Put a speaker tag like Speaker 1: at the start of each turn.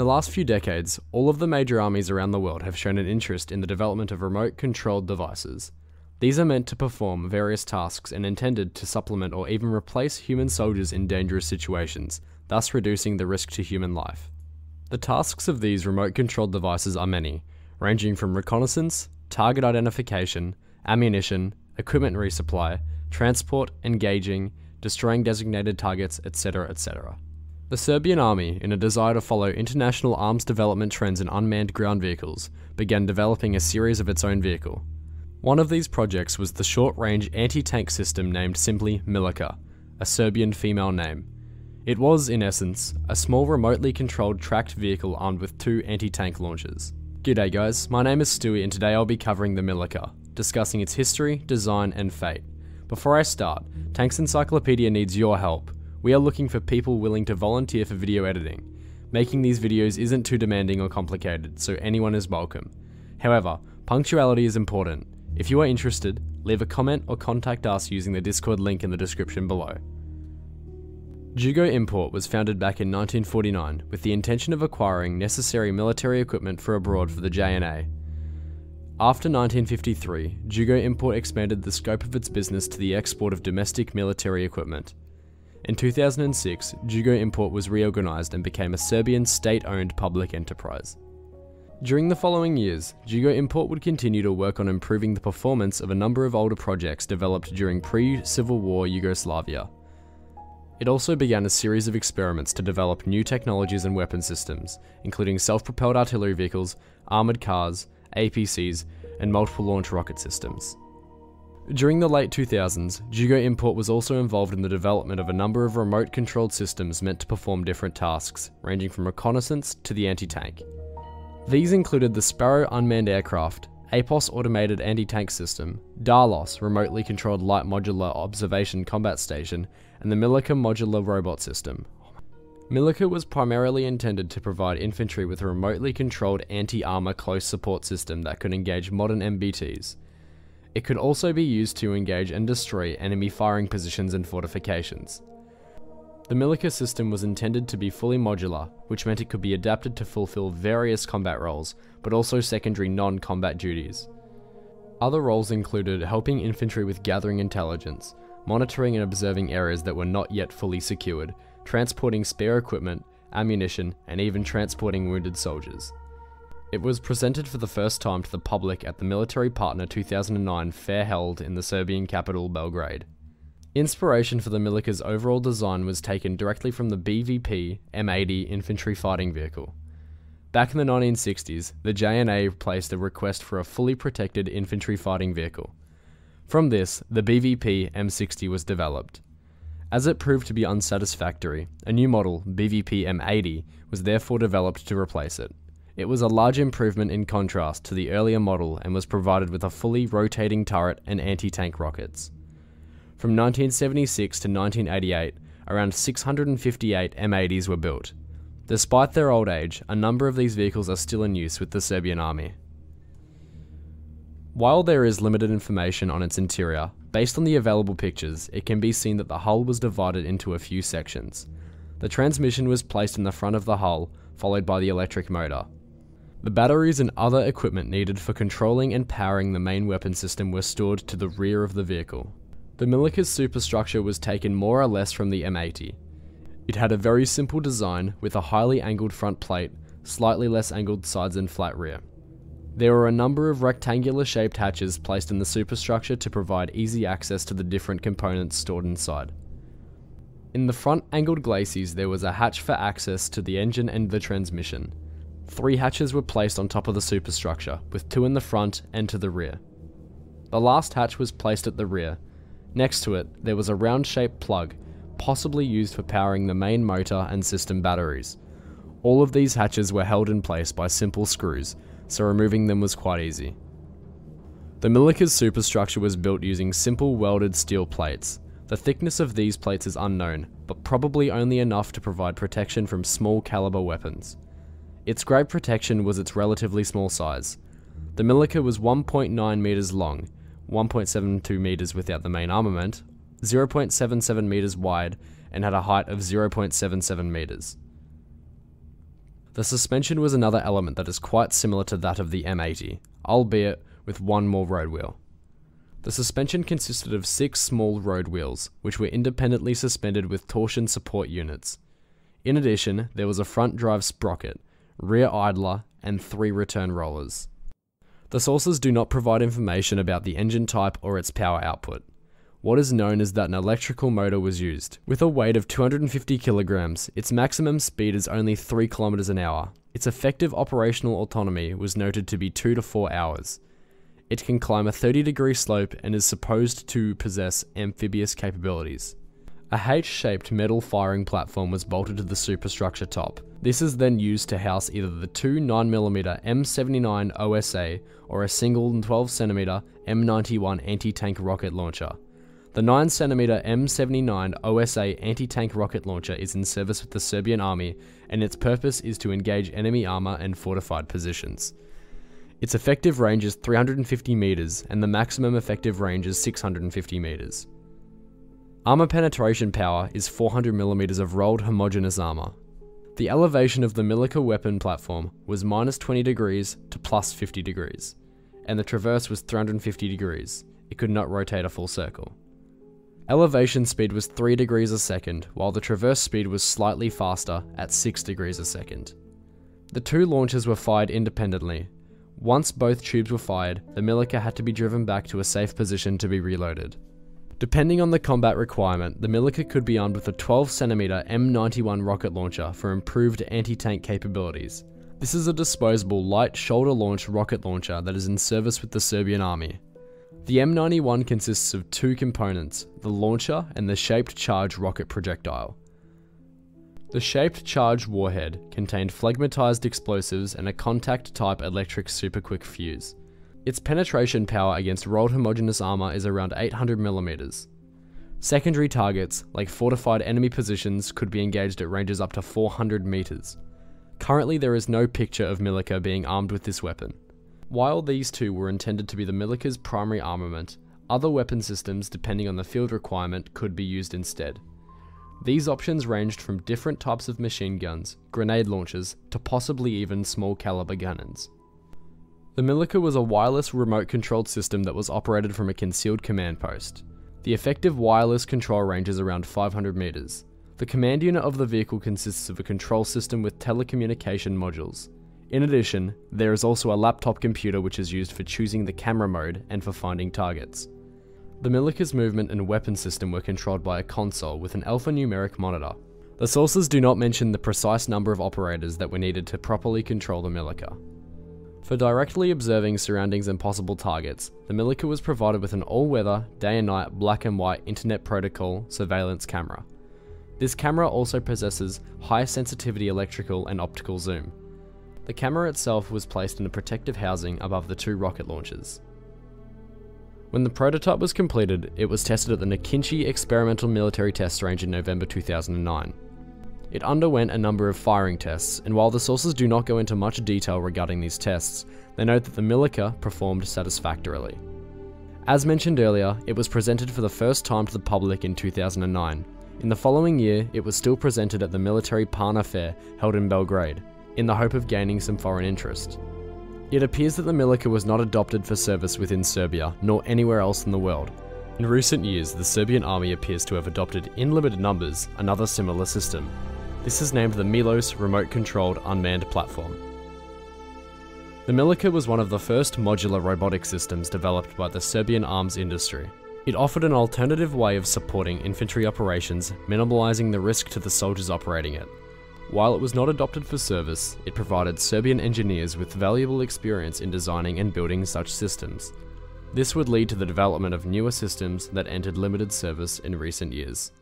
Speaker 1: the last few decades, all of the major armies around the world have shown an interest in the development of remote controlled devices. These are meant to perform various tasks and intended to supplement or even replace human soldiers in dangerous situations, thus reducing the risk to human life. The tasks of these remote controlled devices are many, ranging from reconnaissance, target identification, ammunition, equipment resupply, transport, engaging, destroying designated targets, etc., etc. The Serbian army, in a desire to follow international arms development trends in unmanned ground vehicles, began developing a series of its own vehicle. One of these projects was the short range anti tank system named simply Milica, a Serbian female name. It was, in essence, a small remotely controlled tracked vehicle armed with two anti tank launchers. G'day guys, my name is Stewy and today I'll be covering the Milica, discussing its history, design, and fate. Before I start, Tanks Encyclopedia needs your help. We are looking for people willing to volunteer for video editing. Making these videos isn't too demanding or complicated, so anyone is welcome. However, punctuality is important. If you are interested, leave a comment or contact us using the Discord link in the description below. Yugoimport was founded back in 1949 with the intention of acquiring necessary military equipment for abroad for the JNA. After 1953, Yugoimport expanded the scope of its business to the export of domestic military equipment. In 2006, Yugoimport was reorganized and became a Serbian state owned public enterprise. During the following years, Yugoimport would continue to work on improving the performance of a number of older projects developed during pre Civil War Yugoslavia. It also began a series of experiments to develop new technologies and weapon systems, including self propelled artillery vehicles, armoured cars, APCs, and multiple launch rocket systems. During the late 2000s, Yugoimport was also involved in the development of a number of remote controlled systems meant to perform different tasks, ranging from reconnaissance to the anti tank. These included the Sparrow unmanned aircraft, APOS automated anti tank system, DALOS remotely controlled light modular observation combat station, and the Milica modular robot system. Milica was primarily intended to provide infantry with a remotely controlled anti armor close support system that could engage modern MBTs. It could also be used to engage and destroy enemy firing positions and fortifications. The Milica system was intended to be fully modular, which meant it could be adapted to fulfill various combat roles, but also secondary non-combat duties. Other roles included helping infantry with gathering intelligence, monitoring and observing areas that were not yet fully secured, transporting spare equipment, ammunition, and even transporting wounded soldiers. It was presented for the first time to the public at the Military Partner 2009 fair held in the Serbian capital Belgrade. Inspiration for the Milica's overall design was taken directly from the BVP M80 infantry fighting vehicle. Back in the 1960s, the JNA placed a request for a fully protected infantry fighting vehicle. From this, the BVP M60 was developed. As it proved to be unsatisfactory, a new model, BVP M80, was therefore developed to replace it. It was a large improvement in contrast to the earlier model and was provided with a fully rotating turret and anti-tank rockets. From 1976 to 1988, around 658 M80s were built. Despite their old age, a number of these vehicles are still in use with the Serbian army. While there is limited information on its interior, based on the available pictures, it can be seen that the hull was divided into a few sections. The transmission was placed in the front of the hull, followed by the electric motor. The batteries and other equipment needed for controlling and powering the main weapon system were stored to the rear of the vehicle. The Milica's superstructure was taken more or less from the M80. It had a very simple design with a highly angled front plate, slightly less angled sides and flat rear. There were a number of rectangular shaped hatches placed in the superstructure to provide easy access to the different components stored inside. In the front angled glacis there was a hatch for access to the engine and the transmission. Three hatches were placed on top of the superstructure, with two in the front and to the rear. The last hatch was placed at the rear. Next to it, there was a round shaped plug, possibly used for powering the main motor and system batteries. All of these hatches were held in place by simple screws, so removing them was quite easy. The Milica's superstructure was built using simple welded steel plates. The thickness of these plates is unknown, but probably only enough to provide protection from small caliber weapons. Its great protection was its relatively small size. The Milica was 1.9 meters long, 1.72 meters without the main armament, 0.77 meters wide, and had a height of 0.77 meters. The suspension was another element that is quite similar to that of the M80, albeit with one more road wheel. The suspension consisted of six small road wheels, which were independently suspended with torsion support units. In addition, there was a front drive sprocket, rear idler, and three return rollers. The sources do not provide information about the engine type or its power output. What is known is that an electrical motor was used. With a weight of 250 kilograms, its maximum speed is only 3 kilometers an hour. Its effective operational autonomy was noted to be 2 to 4 hours. It can climb a 30 degree slope and is supposed to possess amphibious capabilities. A H-shaped metal firing platform was bolted to the superstructure top. This is then used to house either the two 9mm M79 OSA or a single 12cm M91 anti-tank rocket launcher. The 9cm M79 OSA anti-tank rocket launcher is in service with the Serbian army and its purpose is to engage enemy armor and fortified positions. Its effective range is 350 meters and the maximum effective range is 650 meters. Armor penetration power is 400 millimeters of rolled homogeneous armor. The elevation of the Milica weapon platform was minus 20 degrees to plus 50 degrees, and the traverse was 350 degrees. It could not rotate a full circle. Elevation speed was 3 degrees a second, while the traverse speed was slightly faster at 6 degrees a second. The two launches were fired independently, once both tubes were fired, the Milica had to be driven back to a safe position to be reloaded. Depending on the combat requirement, the Milica could be armed with a 12cm M91 rocket launcher for improved anti-tank capabilities. This is a disposable light shoulder-launched rocket launcher that is in service with the Serbian army. The M91 consists of two components, the launcher and the shaped charge rocket projectile. The shaped charge warhead contained phlegmatized explosives and a contact type electric superquick fuse. Its penetration power against rolled homogeneous armor is around 800 millimeters. Secondary targets, like fortified enemy positions, could be engaged at ranges up to 400 meters. Currently, there is no picture of Milica being armed with this weapon. While these two were intended to be the Milica's primary armament, other weapon systems, depending on the field requirement, could be used instead. These options ranged from different types of machine guns, grenade launchers, to possibly even small caliber cannons. The Milica was a wireless remote controlled system that was operated from a concealed command post. The effective wireless control range is around 500 meters. The command unit of the vehicle consists of a control system with telecommunication modules. In addition, there is also a laptop computer which is used for choosing the camera mode and for finding targets. The Milica's movement and weapon system were controlled by a console with an alphanumeric monitor. The sources do not mention the precise number of operators that were needed to properly control the Milica. For directly observing surroundings and possible targets, the Milica was provided with an all-weather, day and night black and white Internet Protocol surveillance camera. This camera also possesses high sensitivity electrical and optical zoom. The camera itself was placed in a protective housing above the two rocket launchers. When the prototype was completed, it was tested at the Nikinci Experimental Military Test Range in November 2009. It underwent a number of firing tests, and while the sources do not go into much detail regarding these tests, they note that the Milica performed satisfactorily. As mentioned earlier, it was presented for the first time to the public in 2009. In the following year, it was still presented at the Military Partner Fair held in Belgrade, in the hope of gaining some foreign interest. It appears that the Milica was not adopted for service within Serbia, nor anywhere else in the world. In recent years, the Serbian army appears to have adopted, in limited numbers, another similar system. This is named the Milos Remote Controlled Unmanned Platform. The Milica was one of the first modular robotic systems developed by the Serbian arms industry. It offered an alternative way of supporting infantry operations, minimalising the risk to the soldiers operating it. While it was not adopted for service, it provided Serbian engineers with valuable experience in designing and building such systems. This would lead to the development of newer systems that entered limited service in recent years.